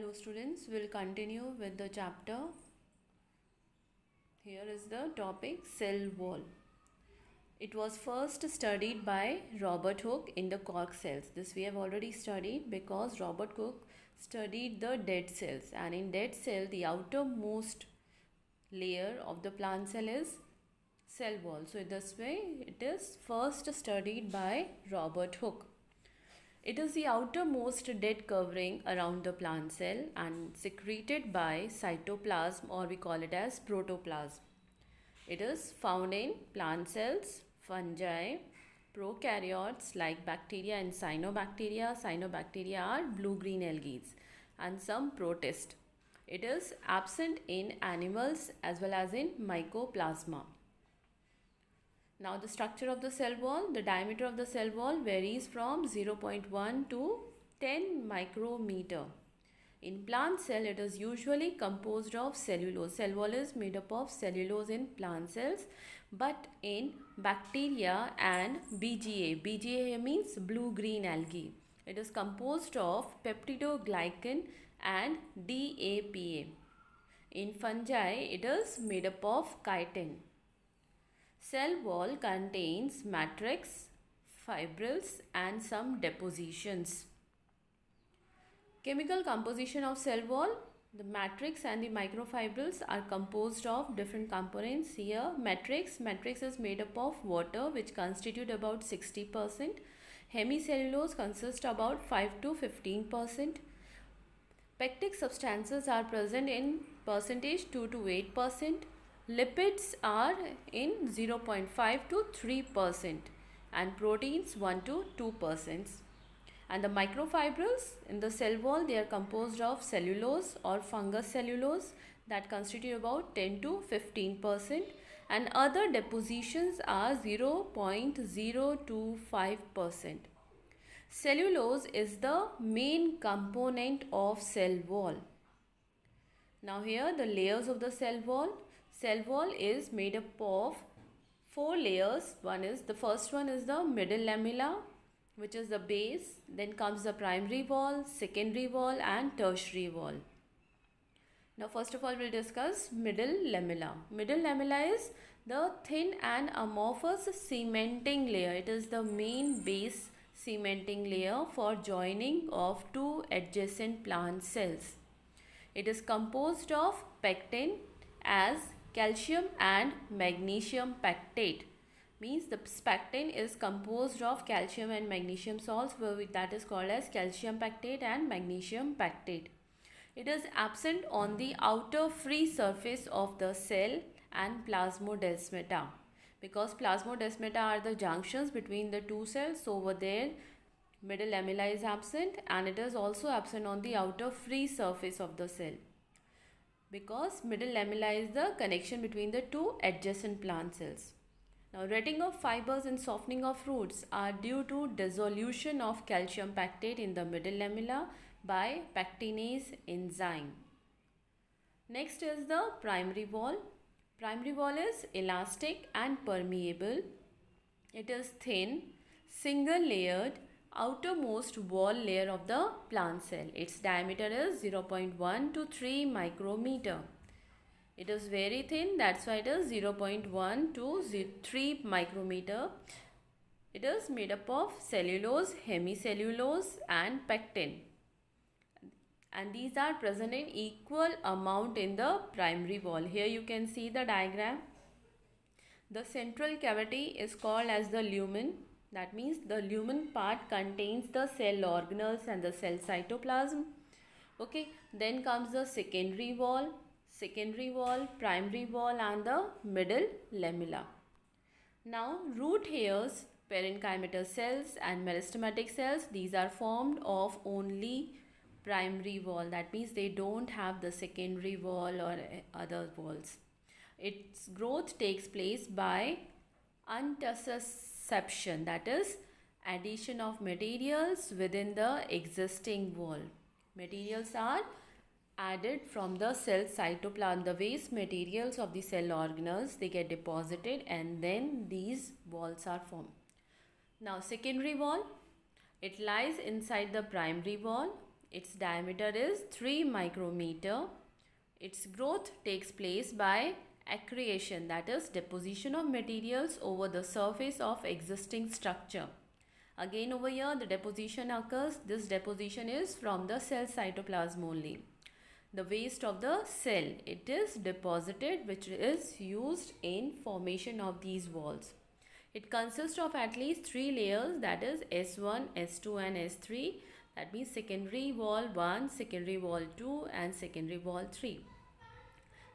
Hello students, we'll continue with the chapter. Here is the topic cell wall. It was first studied by Robert Hooke in the cork cells. This we have already studied because Robert Hooke studied the dead cells and in dead cell the outermost layer of the plant cell is cell wall. So this way it is first studied by Robert Hooke. It is the outermost dead covering around the plant cell and secreted by cytoplasm or we call it as protoplasm. It is found in plant cells, fungi, prokaryotes like bacteria and cyanobacteria. Cyanobacteria are blue-green algae and some protist. It is absent in animals as well as in mycoplasma. Now the structure of the cell wall, the diameter of the cell wall varies from 0.1 to 10 micrometer. In plant cell, it is usually composed of cellulose. Cell wall is made up of cellulose in plant cells. But in bacteria and BGA, BGA means blue-green algae. It is composed of peptidoglycan and DAPA. In fungi, it is made up of chitin. Cell wall contains matrix, fibrils and some depositions. Chemical composition of cell wall. The matrix and the microfibrils are composed of different components. Here matrix. Matrix is made up of water which constitute about 60%. Hemicellulose consists about 5 to 15%. Pectic substances are present in percentage 2 to 8%. Lipids are in 0.5 to 3% and proteins 1 to 2%. And the microfibrils in the cell wall they are composed of cellulose or fungus cellulose that constitute about 10 to 15% and other depositions are 0.025%. Cellulose is the main component of cell wall. Now here the layers of the cell wall cell wall is made up of four layers. One is the first one is the middle lamella which is the base. Then comes the primary wall secondary wall and tertiary wall. Now first of all we'll discuss middle lamella. Middle lamella is the thin and amorphous cementing layer. It is the main base cementing layer for joining of two adjacent plant cells. It is composed of pectin as calcium and magnesium pectate. Means the pectin is composed of calcium and magnesium salts that is called as calcium pectate and magnesium pectate. It is absent on the outer free surface of the cell and plasmodesmata. Because plasmodesmata are the junctions between the two cells so over there middle lamella is absent and it is also absent on the outer free surface of the cell because middle lamella is the connection between the two adjacent plant cells. Now retting of fibers and softening of roots are due to dissolution of calcium pectate in the middle lamella by pectinase enzyme. Next is the primary wall. Primary wall is elastic and permeable. It is thin, single layered outermost wall layer of the plant cell. Its diameter is 0.1 to 3 micrometer. It is very thin that's why it is 0.1 to 3 micrometer. It is made up of cellulose, hemicellulose and pectin. And these are present in equal amount in the primary wall. Here you can see the diagram. The central cavity is called as the lumen that means the lumen part contains the cell organelles and the cell cytoplasm. Okay, then comes the secondary wall, secondary wall, primary wall and the middle lamella. Now root hairs, parenchymatous cells and meristematic cells, these are formed of only primary wall. That means they don't have the secondary wall or eh, other walls. Its growth takes place by that is addition of materials within the existing wall. Materials are added from the cell cytoplasm. The waste materials of the cell organelles they get deposited and then these walls are formed. Now secondary wall it lies inside the primary wall its diameter is 3 micrometer. Its growth takes place by accretion that is deposition of materials over the surface of existing structure. Again over here the deposition occurs. This deposition is from the cell cytoplasm only. The waste of the cell it is deposited which is used in formation of these walls. It consists of at least three layers that is S1, S2 and S3 that means secondary wall 1, secondary wall 2 and secondary wall 3.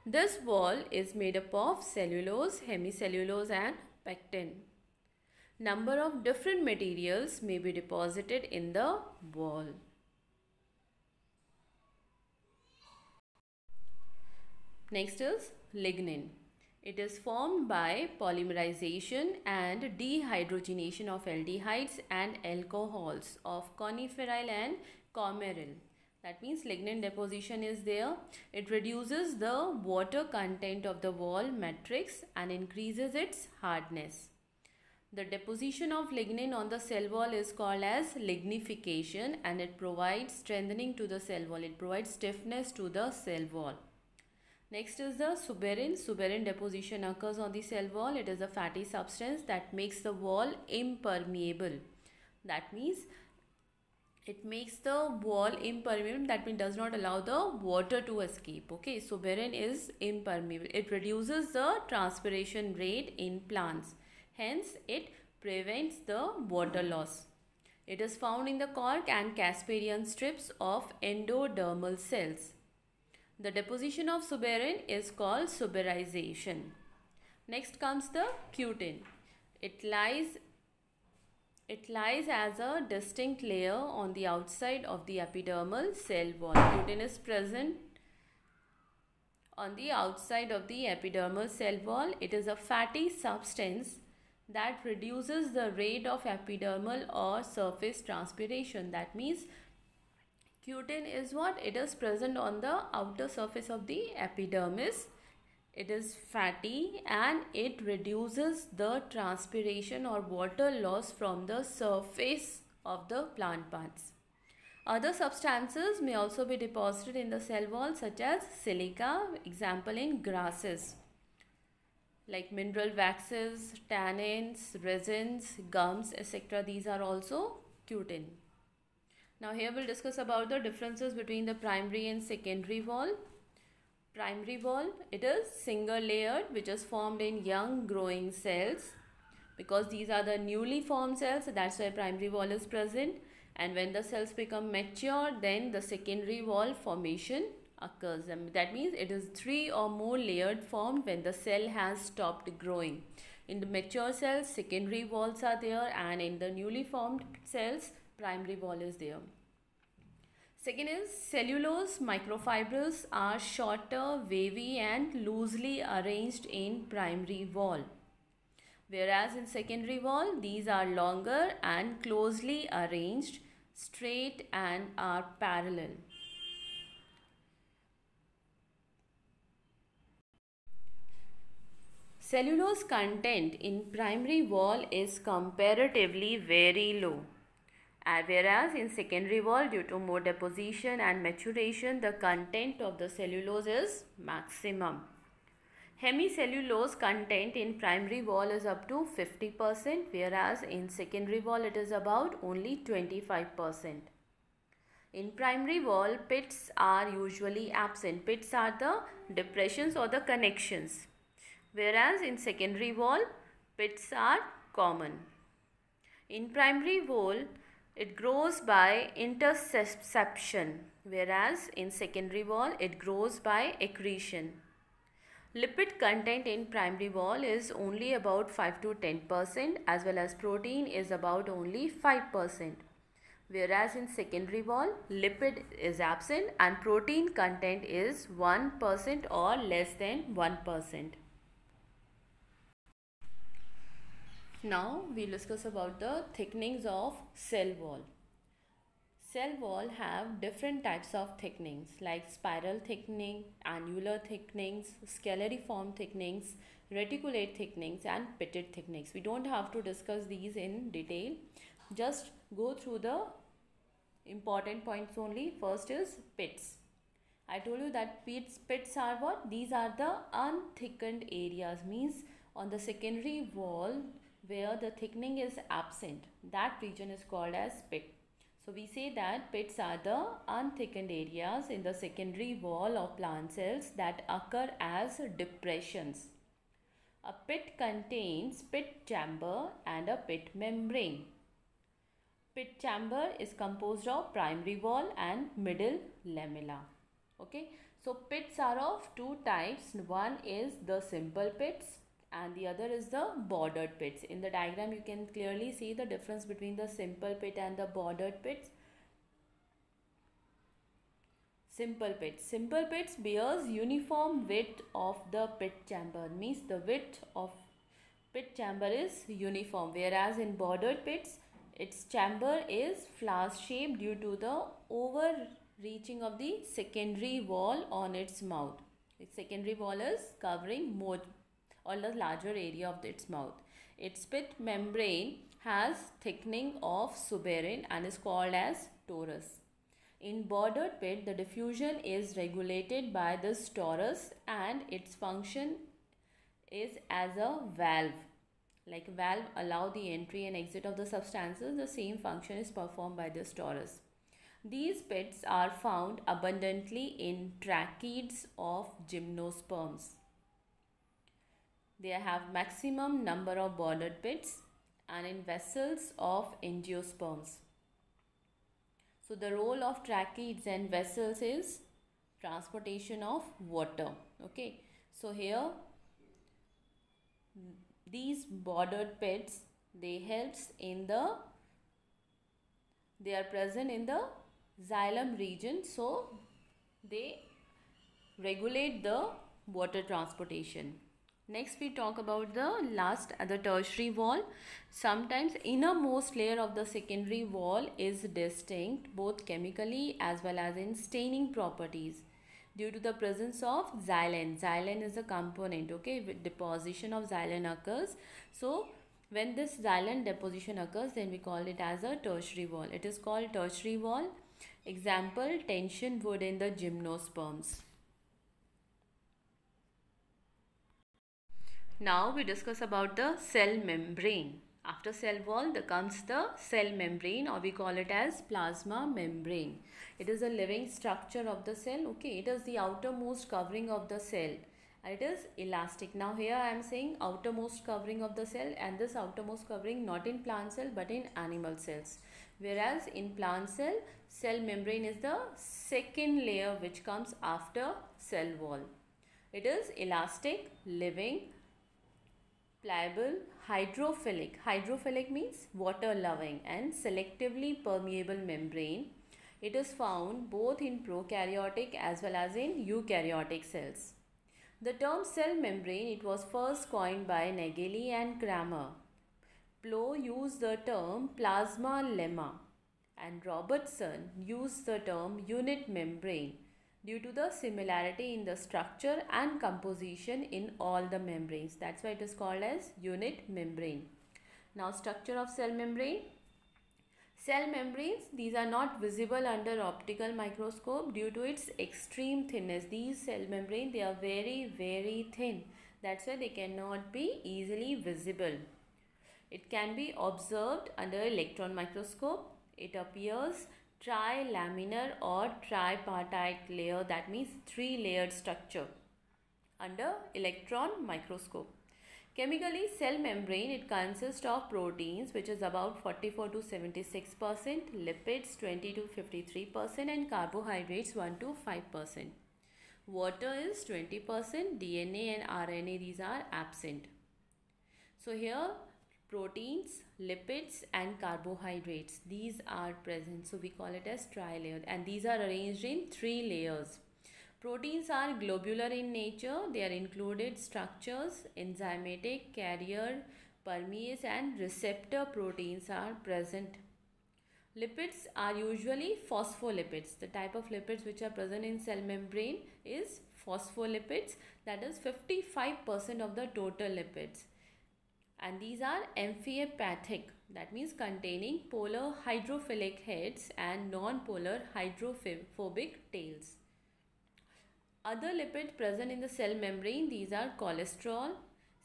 This wall is made up of cellulose, hemicellulose and pectin. Number of different materials may be deposited in the wall. Next is lignin. It is formed by polymerization and dehydrogenation of aldehydes and alcohols of coniferyl and coumaryl. That means lignin deposition is there. It reduces the water content of the wall matrix and increases its hardness. The deposition of lignin on the cell wall is called as lignification and it provides strengthening to the cell wall. It provides stiffness to the cell wall. Next is the suberin. Suberin deposition occurs on the cell wall. It is a fatty substance that makes the wall impermeable. That means it makes the wall impermeable. That means does not allow the water to escape. Okay, so suberin is impermeable. It reduces the transpiration rate in plants. Hence, it prevents the water loss. It is found in the cork and Casparian strips of endodermal cells. The deposition of suberin is called suberization. Next comes the cutin. It lies it lies as a distinct layer on the outside of the epidermal cell wall. Cutin is present on the outside of the epidermal cell wall. It is a fatty substance that reduces the rate of epidermal or surface transpiration. That means Cutin is what? It is present on the outer surface of the epidermis. It is fatty and it reduces the transpiration or water loss from the surface of the plant parts. Other substances may also be deposited in the cell wall such as silica, example in grasses like mineral waxes, tannins, resins, gums, etc. These are also cutin. Now here we'll discuss about the differences between the primary and secondary wall. Primary wall, it is single layered which is formed in young growing cells because these are the newly formed cells that's why primary wall is present. And when the cells become mature then the secondary wall formation occurs. And that means it is three or more layered formed when the cell has stopped growing. In the mature cells secondary walls are there and in the newly formed cells primary wall is there. Second is cellulose microfibrils are shorter, wavy and loosely arranged in primary wall. Whereas in secondary wall, these are longer and closely arranged, straight and are parallel. Cellulose content in primary wall is comparatively very low. Uh, whereas in secondary wall due to more deposition and maturation the content of the cellulose is maximum. Hemicellulose content in primary wall is up to 50% whereas in secondary wall it is about only 25%. In primary wall pits are usually absent. Pits are the depressions or the connections whereas in secondary wall pits are common. In primary wall it grows by intussusception whereas in secondary wall it grows by accretion. Lipid content in primary wall is only about 5 to 10% as well as protein is about only 5%. Whereas in secondary wall lipid is absent and protein content is 1% or less than 1%. Now we'll discuss about the thickenings of cell wall. Cell wall have different types of thickenings like spiral thickening, annular thickenings, scalariform thickenings, reticulate thickenings and pitted thickenings. We don't have to discuss these in detail. Just go through the important points only. First is pits. I told you that pits, pits are what? These are the unthickened areas means on the secondary wall where the thickening is absent. That region is called as pit. So we say that pits are the unthickened areas in the secondary wall of plant cells that occur as depressions. A pit contains pit chamber and a pit membrane. Pit chamber is composed of primary wall and middle lamella. Okay, so pits are of two types. One is the simple pits and the other is the bordered pits. In the diagram you can clearly see the difference between the simple pit and the bordered pits. Simple pits. Simple pits bears uniform width of the pit chamber means the width of pit chamber is uniform whereas in bordered pits its chamber is flask shaped due to the overreaching of the secondary wall on its mouth. Its secondary wall is covering more or the larger area of its mouth. Its pit membrane has thickening of suberin and is called as torus. In bordered pit, the diffusion is regulated by this torus and its function is as a valve. Like valve allow the entry and exit of the substances, the same function is performed by this torus. These pits are found abundantly in tracheids of gymnosperms. They have maximum number of bordered pits and in vessels of angiosperms. So the role of tracheids and vessels is transportation of water. Okay. So here these bordered pits they helps in the they are present in the xylem region so they regulate the water transportation Next we talk about the last uh, the tertiary wall. Sometimes innermost layer of the secondary wall is distinct both chemically as well as in staining properties due to the presence of xylem. Xylem is a component okay deposition of xylem occurs. So when this xylem deposition occurs then we call it as a tertiary wall. It is called tertiary wall. Example tension wood in the gymnosperms. Now we discuss about the cell membrane. After cell wall there comes the cell membrane or we call it as plasma membrane. It is a living structure of the cell. Okay, it is the outermost covering of the cell. It is elastic. Now here I am saying outermost covering of the cell and this outermost covering not in plant cell but in animal cells. Whereas in plant cell, cell membrane is the second layer which comes after cell wall. It is elastic, living, pliable, hydrophilic. Hydrophilic means water loving and selectively permeable membrane. It is found both in prokaryotic as well as in eukaryotic cells. The term cell membrane it was first coined by Nageli and Cramer. Plowe used the term plasma lemma and Robertson used the term unit membrane due to the similarity in the structure and composition in all the membranes. That's why it is called as unit membrane. Now structure of cell membrane. Cell membranes, these are not visible under optical microscope due to its extreme thinness. These cell membrane, they are very, very thin. That's why they cannot be easily visible. It can be observed under electron microscope. It appears trilaminar or tripartite layer that means three layered structure under electron microscope. Chemically cell membrane it consists of proteins which is about 44 to 76 percent, lipids 20 to 53 percent and carbohydrates 1 to 5 percent. Water is 20 percent, DNA and RNA these are absent. So here proteins, lipids and carbohydrates. These are present. So we call it as trilayer and these are arranged in three layers. Proteins are globular in nature. They are included structures, enzymatic, carrier, permease and receptor proteins are present. Lipids are usually phospholipids. The type of lipids which are present in cell membrane is phospholipids that is 55% of the total lipids and these are amphipathic that means containing polar hydrophilic heads and non-polar hydrophobic tails. Other lipid present in the cell membrane, these are cholesterol,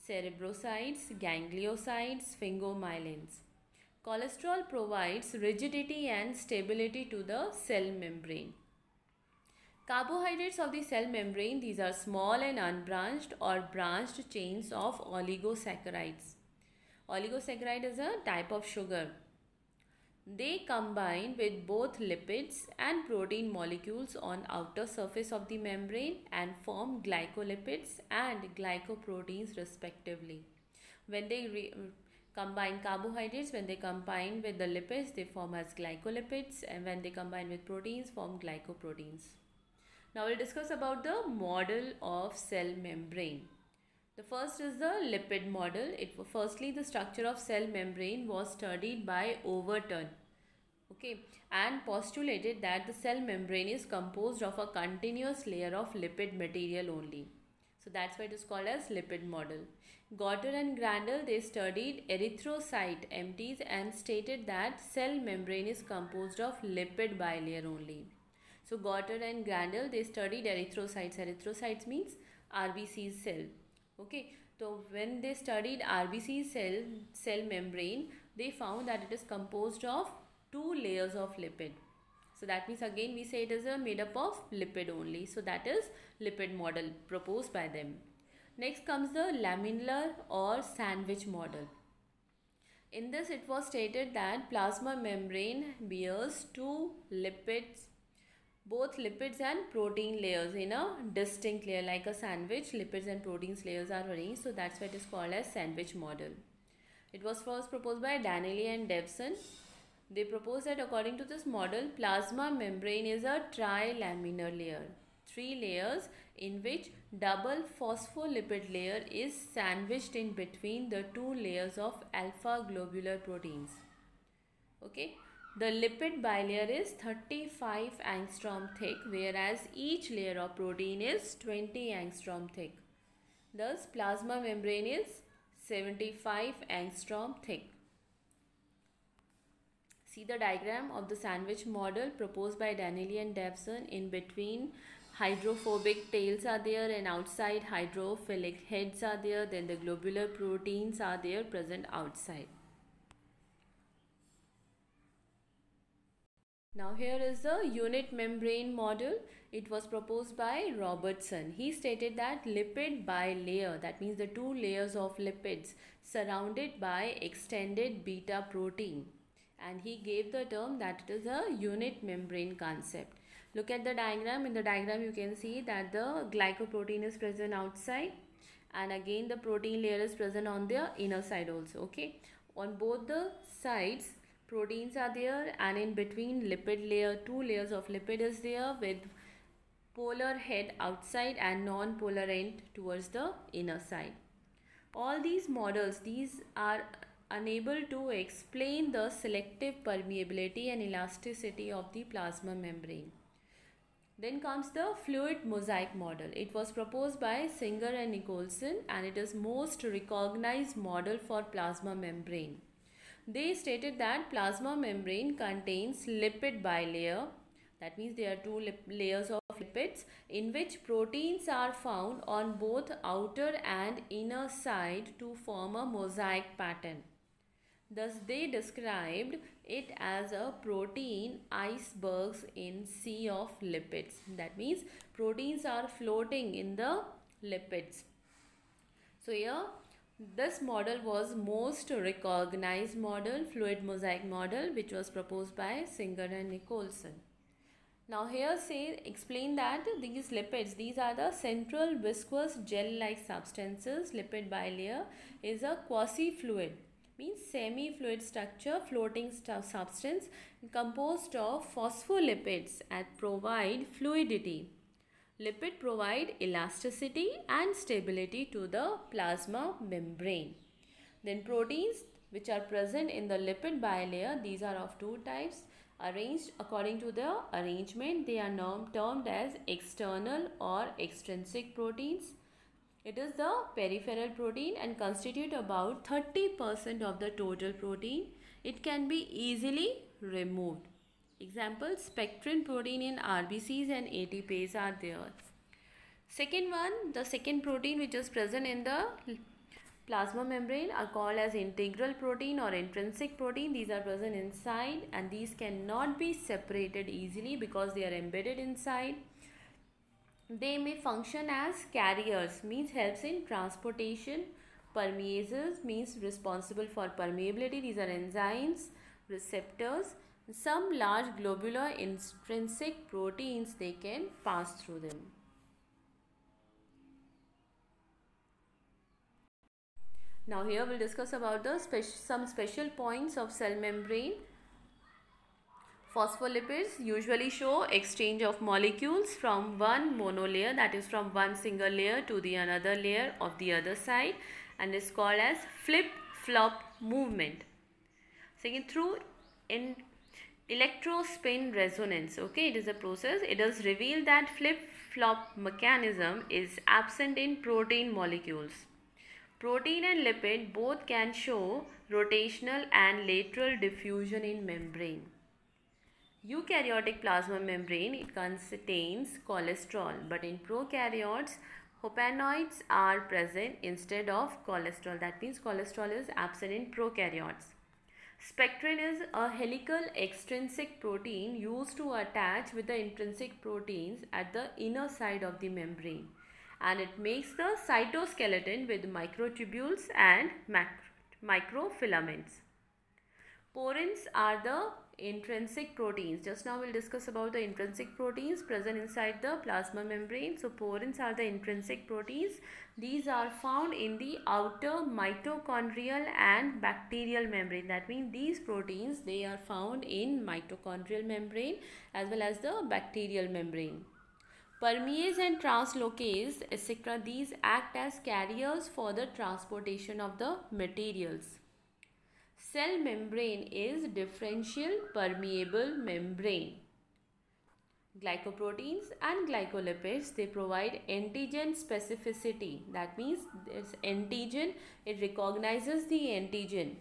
cerebrosides, gangliosides, sphingomyelins. Cholesterol provides rigidity and stability to the cell membrane. Carbohydrates of the cell membrane, these are small and unbranched or branched chains of oligosaccharides. Oligosaccharide is a type of sugar. They combine with both lipids and protein molecules on outer surface of the membrane and form glycolipids and glycoproteins respectively. When they combine carbohydrates, when they combine with the lipids, they form as glycolipids and when they combine with proteins, form glycoproteins. Now we'll discuss about the model of cell membrane. The first is the lipid model. It firstly the structure of cell membrane was studied by Overton okay and postulated that the cell membrane is composed of a continuous layer of lipid material only. So that's why it is called as lipid model. Gorter and Grendel they studied erythrocyte empties and stated that cell membrane is composed of lipid bilayer only. So Gorter and Grendel they studied erythrocytes. Erythrocytes means RBC cell okay so when they studied RBC cell cell membrane they found that it is composed of two layers of lipid. So that means again we say it is a made up of lipid only. So that is lipid model proposed by them. Next comes the laminar or sandwich model. In this it was stated that plasma membrane bears two lipids both lipids and protein layers in a distinct layer like a sandwich lipids and proteins layers are arranged so that's why it is called as sandwich model. It was first proposed by Danielli and Davson they proposed that according to this model, plasma membrane is a trilaminar layer. Three layers in which double phospholipid layer is sandwiched in between the two layers of alpha globular proteins. Okay. The lipid bilayer is 35 angstrom thick whereas each layer of protein is 20 angstrom thick. Thus plasma membrane is 75 angstrom thick. See the diagram of the sandwich model proposed by Danielli and Davson. In between, hydrophobic tails are there and outside hydrophilic heads are there. Then the globular proteins are there present outside. Now here is the unit membrane model. It was proposed by Robertson. He stated that lipid bilayer, that means the two layers of lipids surrounded by extended beta protein and he gave the term that it is a unit membrane concept. Look at the diagram. In the diagram you can see that the glycoprotein is present outside and again the protein layer is present on the inner side also. Okay. On both the sides proteins are there and in between lipid layer two layers of lipid is there with polar head outside and non-polar end towards the inner side. All these models these are unable to explain the selective permeability and elasticity of the plasma membrane. Then comes the fluid mosaic model. It was proposed by Singer and Nicolson and it is most recognized model for plasma membrane. They stated that plasma membrane contains lipid bilayer that means there are two layers of lipids in which proteins are found on both outer and inner side to form a mosaic pattern. Thus, they described it as a protein icebergs in sea of lipids. That means proteins are floating in the lipids. So, here this model was most recognized model, fluid mosaic model, which was proposed by Singer and Nicolson. Now here say explain that these lipids, these are the central viscous gel-like substances. Lipid bilayer is a quasi-fluid means semi-fluid structure floating substance composed of phospholipids and provide fluidity. Lipid provide elasticity and stability to the plasma membrane. Then proteins which are present in the lipid bilayer, these are of two types arranged according to the arrangement. They are termed as external or extrinsic proteins it is the peripheral protein and constitute about 30% of the total protein. it can be easily removed. Example, spectrin protein in RBCs and ATPase are there. Second one, the second protein which is present in the plasma membrane are called as integral protein or intrinsic protein. These are present inside and these cannot be separated easily because they are embedded inside. They may function as carriers, means helps in transportation. Permeases means responsible for permeability. These are enzymes, receptors some large globular intrinsic proteins they can pass through them. Now here we'll discuss about the some special points of cell membrane. Phospholipids usually show exchange of molecules from one monolayer that is from one single layer to the another layer of the other side and is called as flip-flop movement. Second, through in electrospin resonance okay? It is a process. It does reveal that flip-flop mechanism is absent in protein molecules. Protein and lipid both can show rotational and lateral diffusion in membrane. Eukaryotic plasma membrane it contains cholesterol but in prokaryotes hopanoids are present instead of cholesterol. That means cholesterol is absent in prokaryotes Spectrin is a helical extrinsic protein used to attach with the intrinsic proteins at the inner side of the membrane and it makes the cytoskeleton with microtubules and microfilaments. Porins are the intrinsic proteins. Just now we'll discuss about the intrinsic proteins present inside the plasma membrane. So porins are the intrinsic proteins. These are found in the outer mitochondrial and bacterial membrane. That means these proteins they are found in mitochondrial membrane as well as the bacterial membrane. Permease and translocase etc. These act as carriers for the transportation of the materials. Cell membrane is differential permeable membrane. Glycoproteins and glycolipids, they provide antigen specificity. That means this antigen, it recognizes the antigen.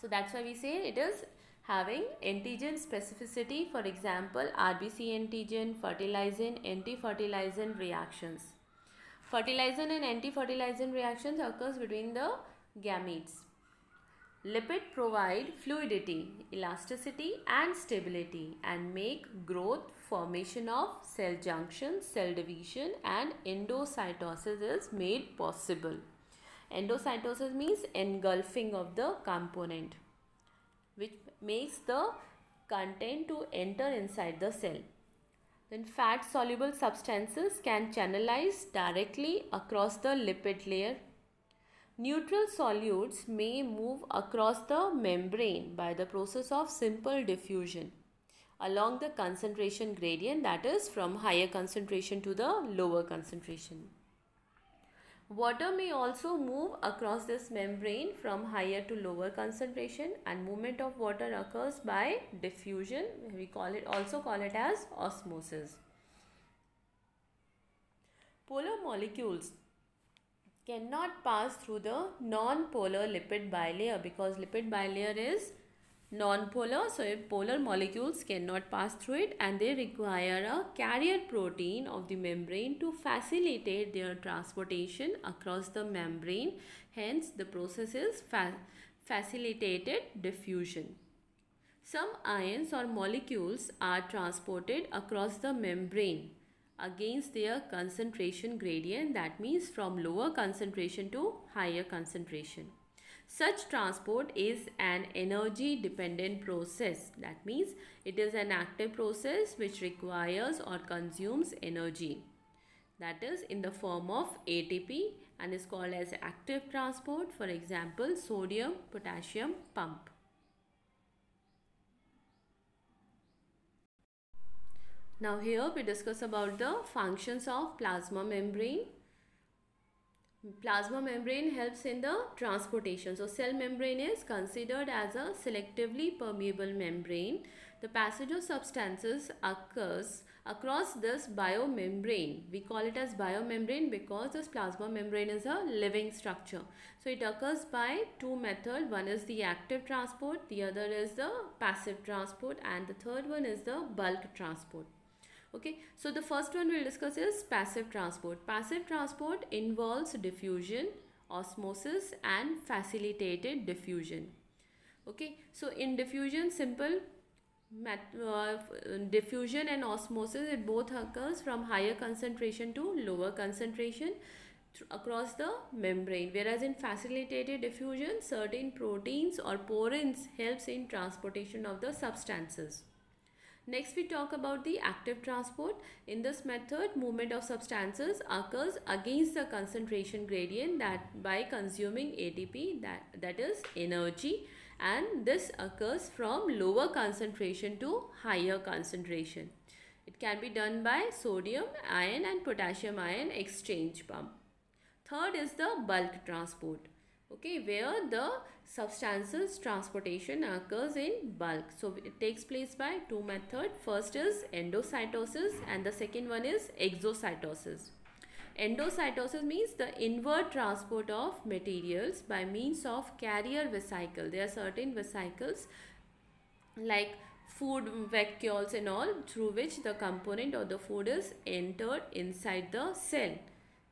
So that's why we say it is having antigen specificity. For example, RBC antigen, fertilizin, anti-fertilizin reactions. Fertilizin and anti-fertilizin reactions occurs between the gametes. Lipid provide fluidity, elasticity and stability and make growth, formation of cell junctions, cell division and endocytosis is made possible. Endocytosis means engulfing of the component which makes the content to enter inside the cell. Then fat soluble substances can channelize directly across the lipid layer Neutral solutes may move across the membrane by the process of simple diffusion along the concentration gradient that is from higher concentration to the lower concentration. Water may also move across this membrane from higher to lower concentration and movement of water occurs by diffusion. We call it also call it as osmosis. Polar molecules cannot pass through the non-polar lipid bilayer because lipid bilayer is non-polar so polar molecules cannot pass through it and they require a carrier protein of the membrane to facilitate their transportation across the membrane hence the process is fa facilitated diffusion. Some ions or molecules are transported across the membrane against their concentration gradient that means from lower concentration to higher concentration. Such transport is an energy dependent process that means it is an active process which requires or consumes energy that is in the form of ATP and is called as active transport for example sodium potassium pump. Now here we discuss about the functions of plasma membrane. Plasma membrane helps in the transportation. So cell membrane is considered as a selectively permeable membrane the passage of substances occurs across this biomembrane. We call it as biomembrane because this plasma membrane is a living structure. So it occurs by two methods. One is the active transport, the other is the passive transport and the third one is the bulk transport. Okay, so the first one we'll discuss is passive transport. Passive transport involves diffusion, osmosis and facilitated diffusion. Okay, so in diffusion simple uh, diffusion and osmosis it both occurs from higher concentration to lower concentration across the membrane whereas in facilitated diffusion certain proteins or porins helps in transportation of the substances next we talk about the active transport in this method movement of substances occurs against the concentration gradient that by consuming ATP that that is energy and this occurs from lower concentration to higher concentration. It can be done by sodium ion and potassium ion exchange pump. Third is the bulk transport. Okay, where the substances transportation occurs in bulk. So it takes place by two method First is endocytosis and the second one is exocytosis. Endocytosis means the inward transport of materials by means of carrier vesicle. There are certain vesicles like food vacuoles and all through which the component or the food is entered inside the cell.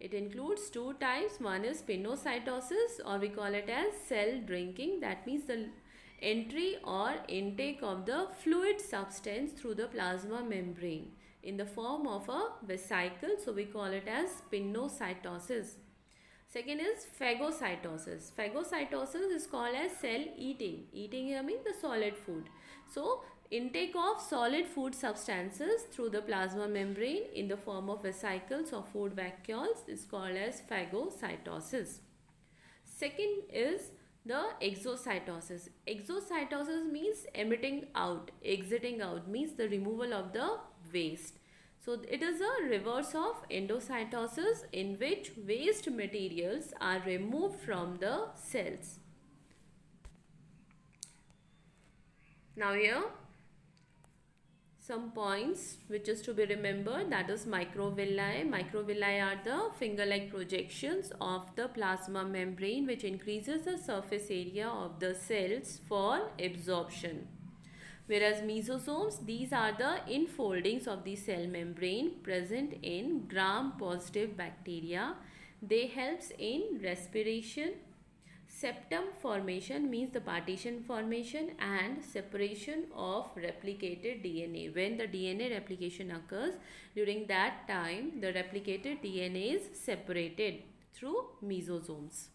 It includes two types. One is pinocytosis or we call it as cell drinking. That means the entry or intake of the fluid substance through the plasma membrane in the form of a vesicle. So we call it as pinocytosis. Second is phagocytosis. Phagocytosis is called as cell eating. Eating here means the solid food. So intake of solid food substances through the plasma membrane in the form of vesicles or food vacuoles is called as phagocytosis. Second is the exocytosis. Exocytosis means emitting out, exiting out means the removal of the waste. So it is a reverse of endocytosis in which waste materials are removed from the cells. Now here some points which is to be remembered that is microvilli. Microvilli are the finger-like projections of the plasma membrane which increases the surface area of the cells for absorption. Whereas mesosomes, these are the infoldings of the cell membrane present in gram-positive bacteria. They helps in respiration. Septum formation means the partition formation and separation of replicated DNA. When the DNA replication occurs, during that time the replicated DNA is separated through mesosomes.